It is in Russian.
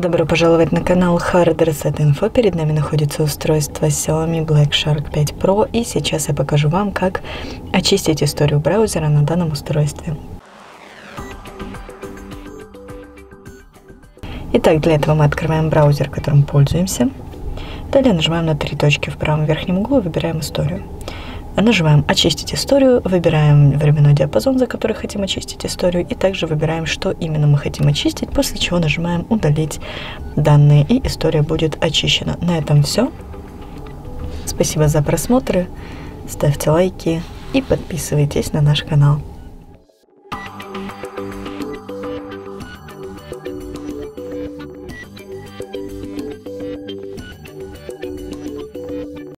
Добро пожаловать на канал Hard Reset Info. Перед нами находится устройство Xiaomi Black Shark 5 Pro и сейчас я покажу вам, как очистить историю браузера на данном устройстве. Итак, для этого мы открываем браузер, которым пользуемся. Далее нажимаем на три точки в правом верхнем углу и выбираем историю. Нажимаем «Очистить историю», выбираем временной диапазон, за который хотим очистить историю, и также выбираем, что именно мы хотим очистить, после чего нажимаем «Удалить данные», и история будет очищена. На этом все. Спасибо за просмотры, ставьте лайки и подписывайтесь на наш канал.